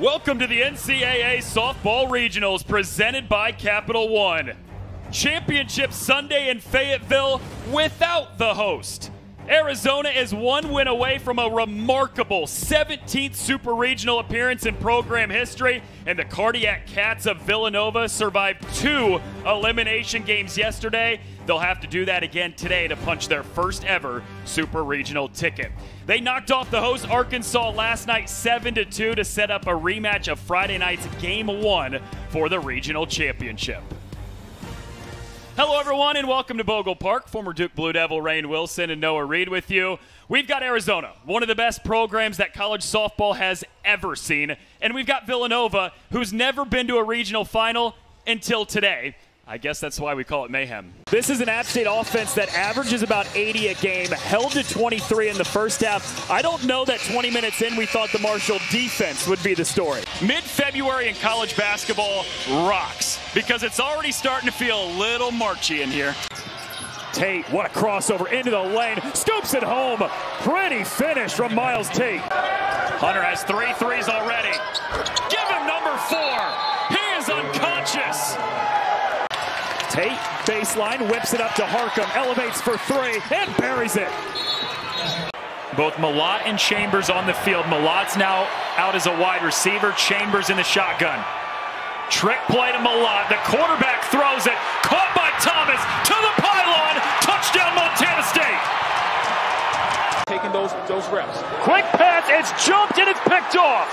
Welcome to the NCAA Softball Regionals presented by Capital One. Championship Sunday in Fayetteville without the host. Arizona is one win away from a remarkable 17th Super Regional appearance in program history, and the Cardiac Cats of Villanova survived two elimination games yesterday. They'll have to do that again today to punch their first ever Super Regional ticket. They knocked off the host Arkansas last night 7 to 2 to set up a rematch of Friday night's game 1 for the regional championship. Hello, everyone, and welcome to Bogle Park. Former Duke Blue Devil Rainn Wilson and Noah Reed with you. We've got Arizona, one of the best programs that college softball has ever seen. And we've got Villanova, who's never been to a regional final until today. I guess that's why we call it mayhem. This is an App State offense that averages about 80 a game, held to 23 in the first half. I don't know that 20 minutes in we thought the Marshall defense would be the story. Mid February in college basketball rocks because it's already starting to feel a little marchy in here. Tate, what a crossover into the lane, scoops it home. Pretty finish from Miles Tate. Hunter has three threes already. Give him number four. He is unconscious. Tate, baseline, whips it up to Harcum, elevates for three, and buries it. Both Mellott and Chambers on the field. Mellott's now out as a wide receiver. Chambers in the shotgun. Trick play to Mellott. The quarterback throws it. Caught by Thomas to the pylon. Touchdown, Montana State. Taking those those reps. Quick pass. It's jumped and it's picked off.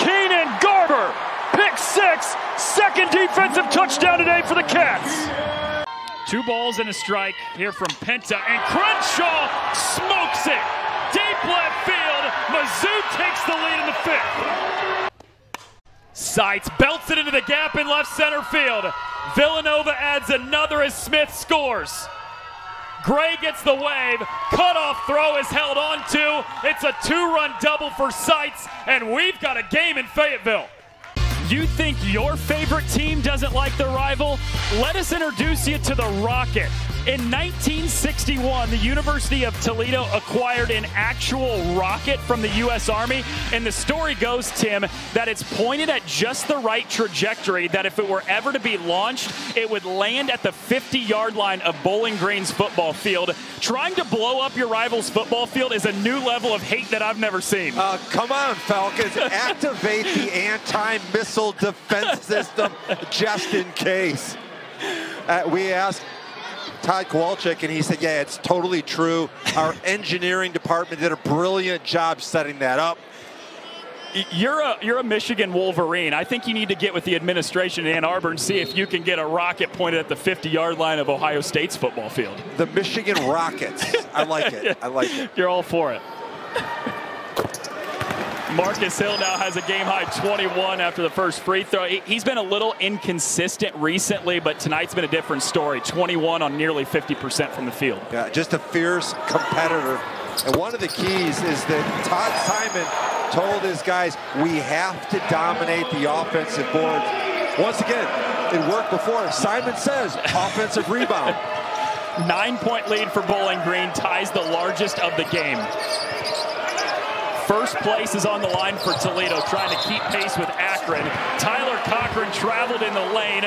Keenan Garber Pick six. Second defensive touchdown today for the Cats. Two balls and a strike here from Penta, and Crenshaw smokes it. Deep left field. Mizzou takes the lead in the fifth. Seitz belts it into the gap in left center field. Villanova adds another as Smith scores. Gray gets the wave. Cutoff throw is held on to. It's a two run double for Seitz, and we've got a game in Fayetteville. You think your favorite team doesn't like the rival? Let us introduce you to the Rocket. In 1961, the University of Toledo acquired an actual rocket from the U.S. Army. And the story goes, Tim, that it's pointed at just the right trajectory that if it were ever to be launched, it would land at the 50 yard line of Bowling Green's football field. Trying to blow up your rival's football field is a new level of hate that I've never seen. Uh, come on, Falcons. Activate the anti missile defense system just in case. Uh, we asked Tod Kowalczyk, and he said, yeah, it's totally true. Our engineering department did a brilliant job setting that up. You're a you're a Michigan Wolverine. I think you need to get with the administration in Ann Arbor and see if you can get a rocket pointed at the 50-yard line of Ohio State's football field. The Michigan Rockets. I like it. I like it. You're all for it. Marcus Hill now has a game high 21 after the first free throw. He's been a little inconsistent recently, but tonight's been a different story. 21 on nearly 50% from the field. Yeah, just a fierce competitor. And one of the keys is that Todd Simon told his guys, we have to dominate the offensive board. Once again, it worked before. Simon says, offensive rebound. Nine-point lead for Bowling Green ties the largest of the game. First place is on the line for Toledo, trying to keep pace with Akron. Tyler Cochran traveled in the lane.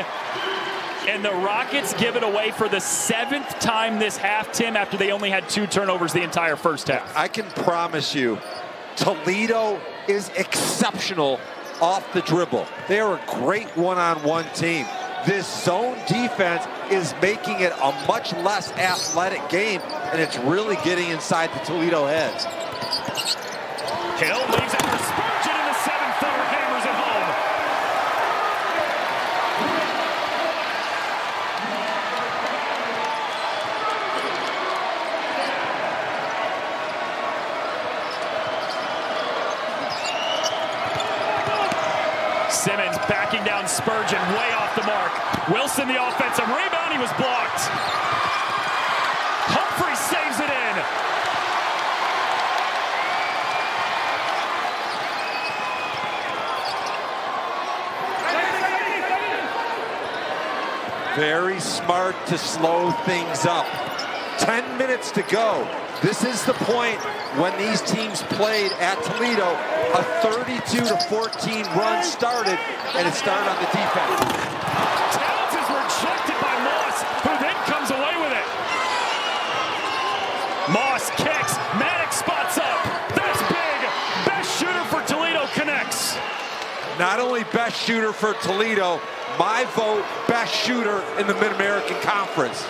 And the Rockets give it away for the seventh time this half, Tim, after they only had two turnovers the entire first half. I can promise you, Toledo is exceptional off the dribble. They are a great one-on-one -on -one team. This zone defense is making it a much less athletic game, and it's really getting inside the Toledo heads. Hill leaves it for Spurgeon in the seventh third, hammers home. Simmons backing down Spurgeon, way off the mark. Wilson, the offensive rebound, he was blocked. Humphrey saves it in. Very smart to slow things up. 10 minutes to go. This is the point when these teams played at Toledo. A 32 to 14 run started, and it started on the defense. Towns is rejected by Moss, who then comes away with it. Moss kicks. Maddox spots up. That's big. Best shooter for Toledo connects. Not only best shooter for Toledo, my vote, best shooter in the Mid-American Conference.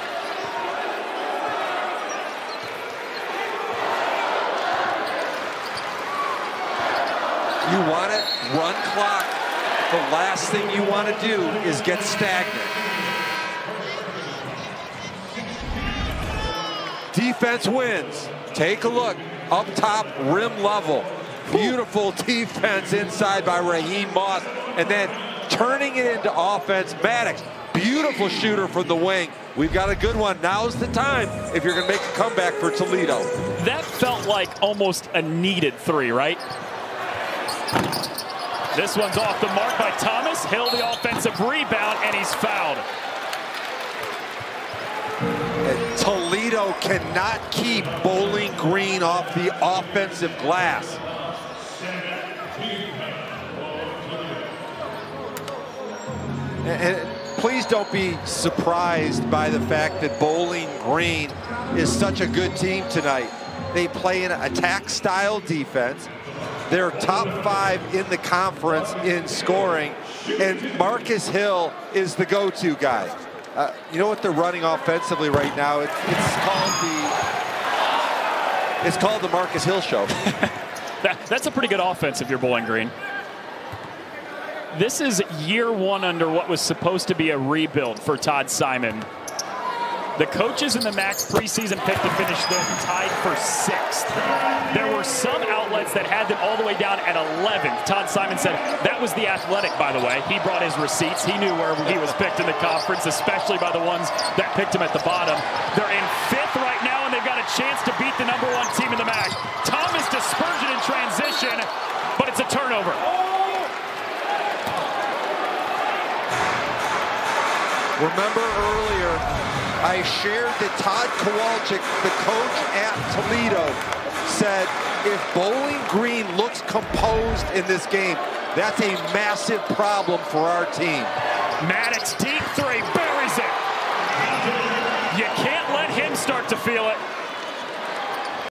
You want it, run clock. The last thing you want to do is get stagnant. Defense wins. Take a look. Up top, rim level. Beautiful defense inside by Ra'Heim Moss. And then turning it into offense, Maddox. Beautiful shooter from the wing. We've got a good one. Now's the time if you're going to make a comeback for Toledo. That felt like almost a needed three, right? This one's off the mark by Thomas. Hill the offensive rebound, and he's fouled. And Toledo cannot keep Bowling Green off the offensive glass. And, please don't be surprised by the fact that Bowling Green is such a good team tonight. They play an attack style defense. They're top five in the conference in scoring. And Marcus Hill is the go-to guy. Uh, you know what they're running offensively right now? It, it's called the it's called the Marcus Hill Show. That, that's a pretty good offense if you're Bowling Green. This is year one under what was supposed to be a rebuild for Todd Simon. The coaches in the MAC preseason pick to finish them tied for sixth. There were some outlets that had them all the way down at 11th. Todd Simon said that was the athletic, by the way. He brought his receipts. He knew where he was picked in the conference, especially by the ones that picked him at the bottom. They're in fifth right now, and they've got a chance to beat the number one team in the MAC. Thomas dispersion in transition, but it's a turnover. Remember earlier, I shared that Tod Kowalczyk, the coach at Toledo, said if Bowling Green looks composed in this game, that's a massive problem for our team. Maddox deep three, buries it. You can't let him start to feel it.